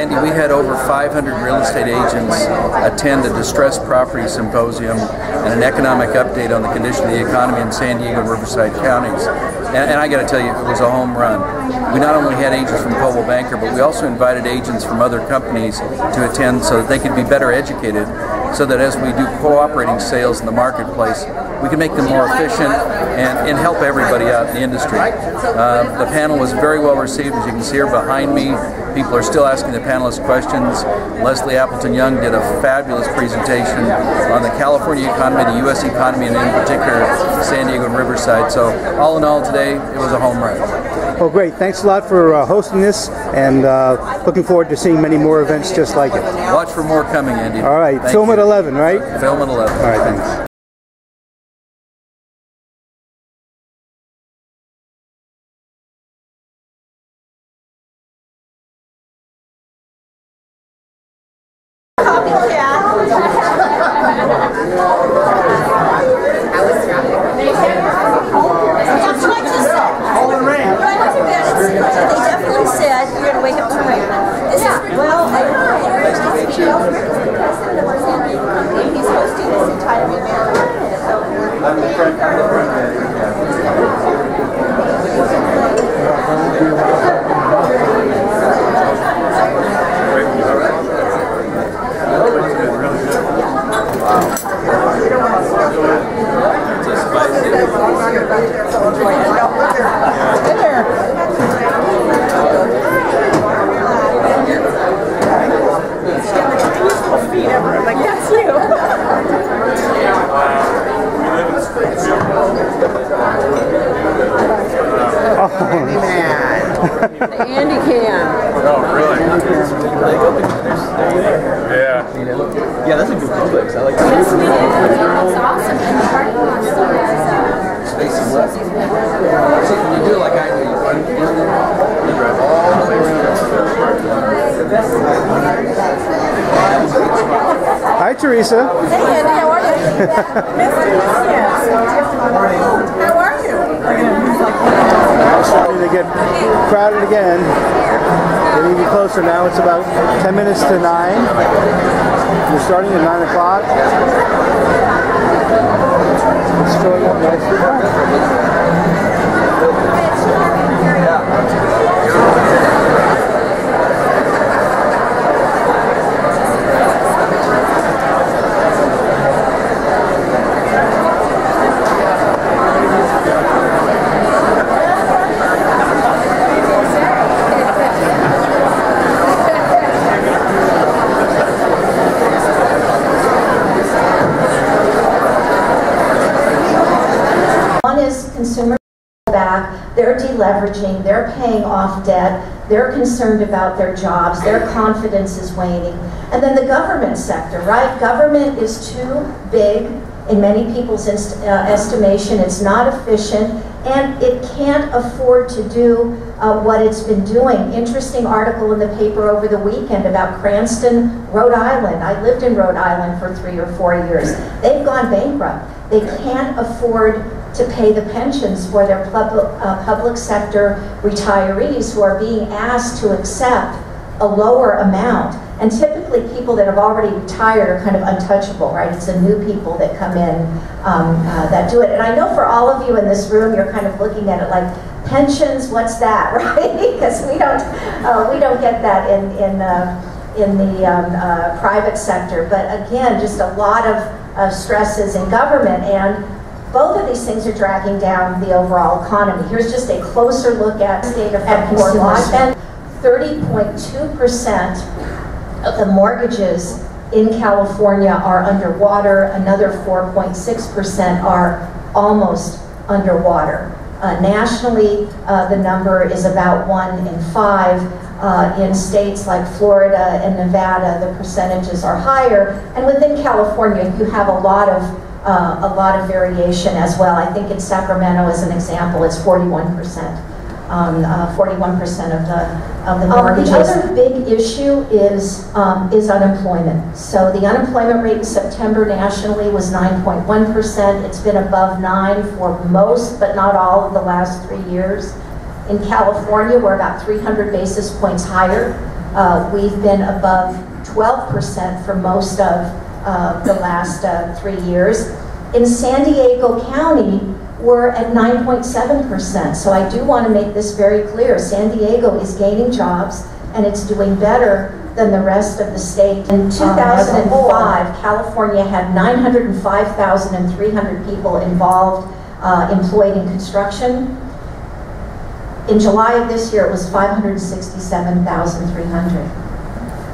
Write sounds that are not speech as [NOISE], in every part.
We had over 500 real estate agents attend the distressed property symposium and an economic update on the condition of the economy in San Diego and Riverside counties. And, and I got to tell you, it was a home run. We not only had agents from Coldwell Banker, but we also invited agents from other companies to attend so that they could be better educated so that as we do cooperating sales in the marketplace, we can make them more efficient and, and help everybody out in the industry. Uh, the panel was very well received. As you can see here behind me, people are still asking the panelists questions. Leslie Appleton Young did a fabulous presentation on the California economy, the U.S. economy, and in particular San Diego and Riverside. So all in all today, it was a home run. Well, great. Thanks a lot for uh, hosting this, and uh, looking forward to seeing many more events just like it. Watch for more coming, Andy. All right. Thank Film you. at 11, right? Film at 11. All right, thanks. That's what I just said. They definitely said you're gonna wake up tomorrow. This is well, I He's hosting this entire event. Like, that's you. the Andy can. Oh, really? Yeah, Yeah, that's a good complex. I like that. Yes, we did. That's awesome. And the parking lot still has, Facing left. So when you do it like I do, you run in there, you drive all the way around. Hi, Teresa. Hey Andy, how are you? [LAUGHS] How are you? Starting to get crowded again. Getting even closer now. It's about 10 minutes to 9. We're starting at 9 o'clock. It's filling up nicely. One is consumer back, they're deleveraging, they're paying off debt, they're concerned about their jobs, their confidence is waning. And then the government sector, right? Government is too big in many people's uh, estimation, it's not efficient, and it can't afford to do uh, what it's been doing. Interesting article in the paper over the weekend about Cranston, Rhode Island. I lived in Rhode Island for three or four years. They've gone bankrupt. They can't afford to pay the pensions for their public, uh, public sector retirees who are being asked to accept a lower amount. And typically, people that have already retired are kind of untouchable, right? It's the new people that come in um, uh, that do it. And I know for all of you in this room, you're kind of looking at it like pensions. What's that, [LAUGHS] right? because we don't uh, we don't get that in in uh, in the um, uh, private sector. But again, just a lot of uh, stresses in government and both of these things are dragging down the overall economy. Here's just a closer look at state of consumer spend. 30.2% of the mortgages in California are underwater. Another 4.6% are almost underwater. Uh, nationally, uh, the number is about one in five. Uh, in states like Florida and Nevada, the percentages are higher. And within California, you have a lot of uh, a lot of variation as well. I think in Sacramento, as an example, it's 41 percent. Um, uh, 41 percent of the of the mortgages. the other big issue is um, is unemployment. So the unemployment rate in September nationally was 9.1 percent. It's been above nine for most, but not all, of the last three years. In California, we're about 300 basis points higher Uh, We've been above 12% for most of uh, the last uh, three years. In San Diego County, we're at 9.7%. So I do want to make this very clear. San Diego is gaining jobs and it's doing better than the rest of the state. In 2005, California had 905,300 people involved, uh, employed in construction. In July of this year, it was 567,300.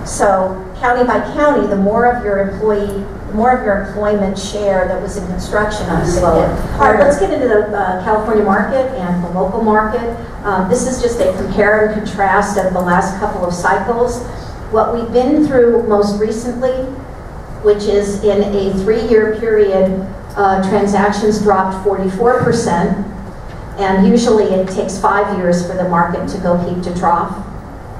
So county by county, the more of your employee, the more of your employment share that was in construction, obviously. All right, let's get into the uh, California market and the local market. Um, this is just a compare and contrast of the last couple of cycles. What we've been through most recently, which is in a three-year period, uh, transactions dropped 44%, and usually it takes five years for the market to go peak to trough.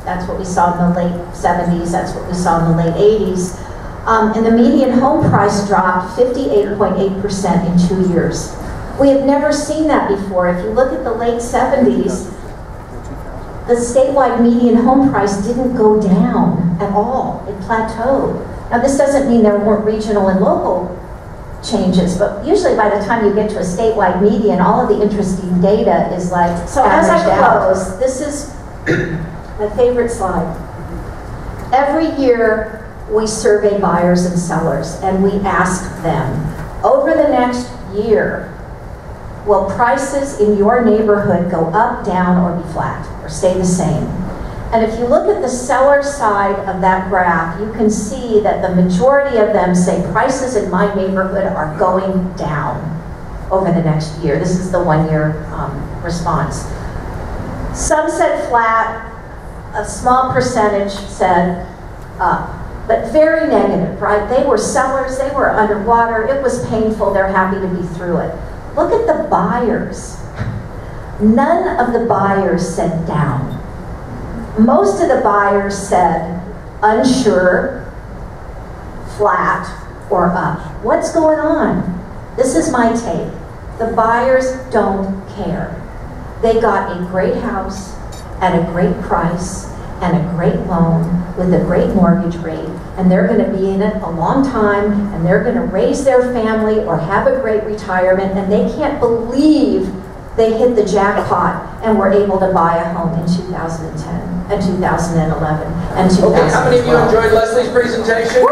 That's what we saw in the late 70s, that's what we saw in the late 80s. Um, and the median home price dropped 58.8% in two years. We have never seen that before. If you look at the late 70s, the statewide median home price didn't go down at all. It plateaued. Now, this doesn't mean there weren't regional and local changes, but usually by the time you get to a statewide median, all of the interesting data is like So as I close, this is my favorite slide. Every year, we survey buyers and sellers, and we ask them, over the next year, will prices in your neighborhood go up, down, or be flat, or stay the same? And if you look at the seller side of that graph, you can see that the majority of them say prices in my neighborhood are going down over the next year. This is the one-year um, response. Some said flat, a small percentage said up, but very negative, right? They were sellers, they were underwater, it was painful, they're happy to be through it. Look at the buyers. None of the buyers said down. Most of the buyers said unsure, flat, or up. What's going on? This is my take. The buyers don't care. They got a great house at a great price and a great loan with a great mortgage rate, and they're going to be in it a long time, and they're going to raise their family or have a great retirement, and they can't believe they hit the jackpot and were able to buy a home in 2010 uh, and 2011 and 2012. Okay, how many of you enjoyed Leslie's presentation?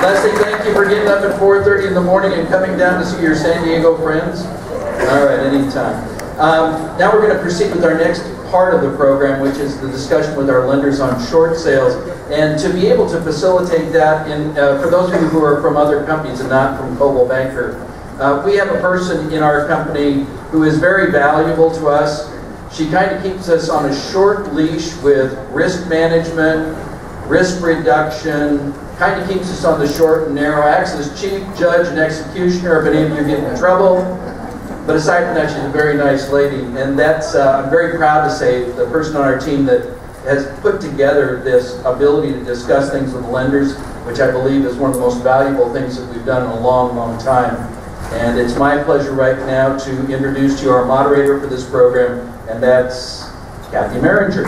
Leslie, thank you for getting up at 4.30 in the morning and coming down to see your San Diego friends. All right, anytime. Um, now we're going to proceed with our next part of the program, which is the discussion with our lenders on short sales. And to be able to facilitate that, in, uh, for those of you who are from other companies and not from Coldwell Banker, uh, we have a person in our company who is very valuable to us. She kind of keeps us on a short leash with risk management, risk reduction, kind of keeps us on the short and narrow axis. Chief, judge, and executioner, if any of you get in trouble. But aside from that, she's a very nice lady. And that's, uh, I'm very proud to say, the person on our team that has put together this ability to discuss things with lenders, which I believe is one of the most valuable things that we've done in a long, long time. And it's my pleasure right now to introduce to you our moderator for this program, and that's Kathy Maringer.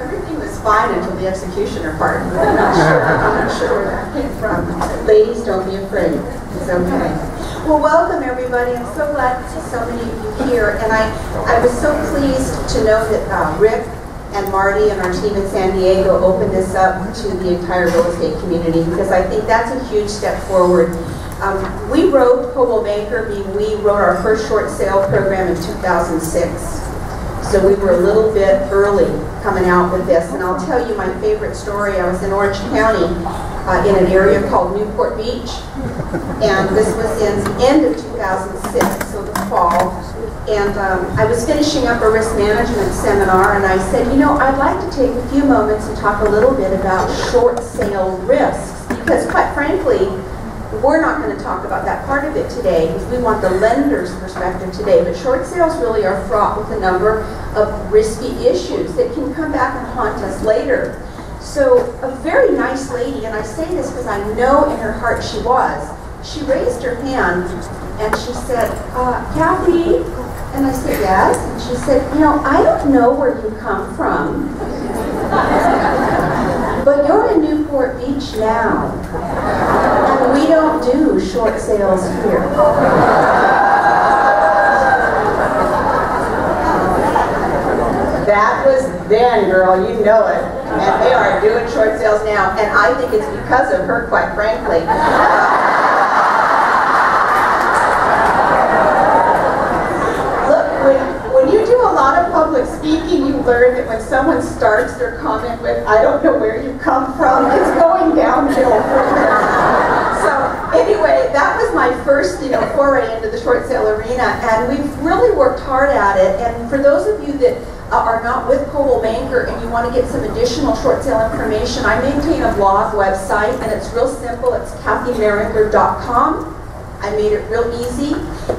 Everything was fine until the executioner part. I'm not sure, I'm not sure where that came Ladies, don't be afraid. It's okay. Well, welcome everybody. I'm so glad to see so many of you here. And I, I was so pleased to know that uh, Rick and Marty and our team in San Diego opened this up to the entire real estate community because I think that's a huge step forward. Um, we wrote Coldwell Banker, being we wrote our first short sale program in 2006. So we were a little bit early coming out with this. And I'll tell you my favorite story. I was in Orange County uh, in an area called Newport Beach. And this was in the end of 2006, so the fall. And um, I was finishing up a risk management seminar and I said, you know, I'd like to take a few moments and talk a little bit about short sale risks. Because quite frankly, we're not going to talk about that part of it today because we want the lender's perspective today. But short sales really are fraught with a number of risky issues that can come back and haunt us later. So a very nice lady, and I say this because I know in her heart she was, she raised her hand and she said, uh, Kathy, and I said, yes, and she said, you know, I don't know where you come from, but you're in Newport Beach now, and we don't do short sales here. That was then, girl, you know it. And they are doing short sales now, and I think it's because of her, quite frankly. Look, when, when you do a lot of public speaking, you learn that when someone starts their comment with, I don't know where you come from, it's going downhill from there. So anyway, that was my first, you know, foray into the short sale arena, and we've really worked hard at it. And for those of you that uh, are not with Coldwell Banker and you want to get some additional short sale information, I maintain a blog website, and it's real simple. It's kathymaringer.com. I made it real easy.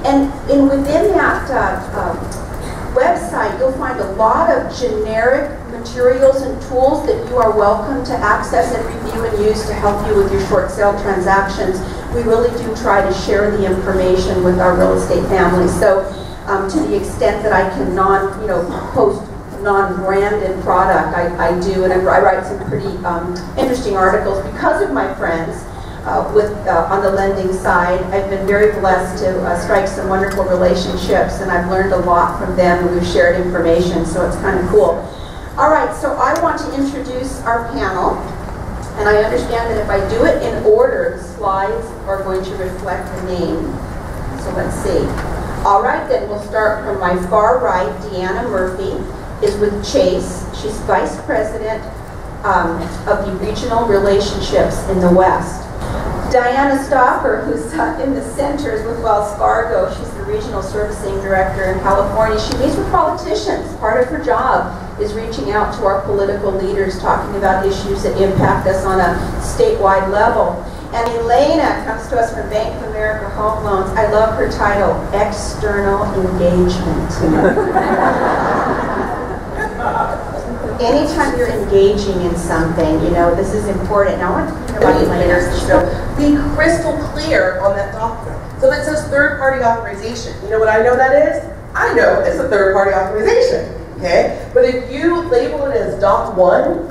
And, and within that uh, uh, website, you'll find a lot of generic materials and tools that you are welcome to access and review and use to help you with your short sale transactions. We really do try to share the information with our real estate families. So um, to the extent that I can non, you know, post non-branded product, I, I do, and I, I write some pretty um, interesting articles because of my friends uh, with uh, on the lending side. I've been very blessed to uh, strike some wonderful relationships, and I've learned a lot from them, we've shared information, so it's kind of cool. All right, so I want to introduce our panel, and I understand that if I do it in order, the slides are going to reflect the name. So let's see. All right, then we'll start from my far right. Deanna Murphy is with Chase. She's vice president um, of the regional relationships in the West. Diana Stopper, who's [LAUGHS] in the center, is with Wells Fargo, she's the regional servicing director in California. She meets with politicians. Part of her job is reaching out to our political leaders, talking about issues that impact us on a statewide level. And Elena comes to us from Bank of America Home Loans. I love her title, External Engagement. [LAUGHS] Anytime you're engaging in something, you know, this is important. Now, I want to hear about Elena. So be crystal clear on that document. So that says third-party authorization. You know what I know that is? I know it's a third-party authorization, okay? But if you label it as doc one,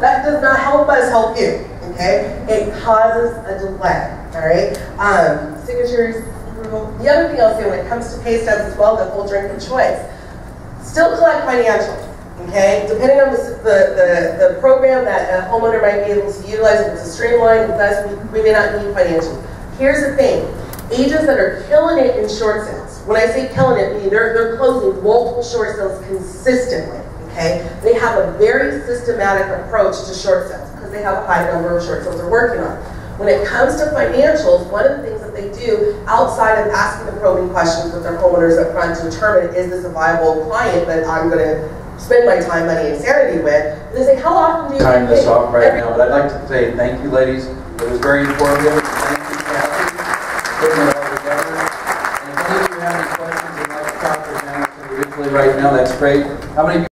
that does not help us help you, okay? It causes a delay, all right? Um, signatures. The other thing I'll say when it comes to pay stubs as well, the whole drink of choice, still collect financials. Okay, depending on the, the, the, program that a homeowner might be able to utilize, if it's a streamline, with us, we, we may not need financials. Here's the thing, agents that are killing it in short sales, when I say killing it, I mean they're, they're closing multiple short sales consistently, okay? They have a very systematic approach to short sales because they have a high number of short sales they're working on. When it comes to financials, one of the things that they do outside of asking the probing questions with their homeowners up front to determine is this a viable client that I'm going to spend my time, money, and sanity with. They say, how often do you Time this off right Every- now, but I'd like to say thank you, ladies. It was very informative. Thank you, Kathy, for putting it all together. And if any of you have any questions you'd like to talk to Janice individually right now, that's great. How many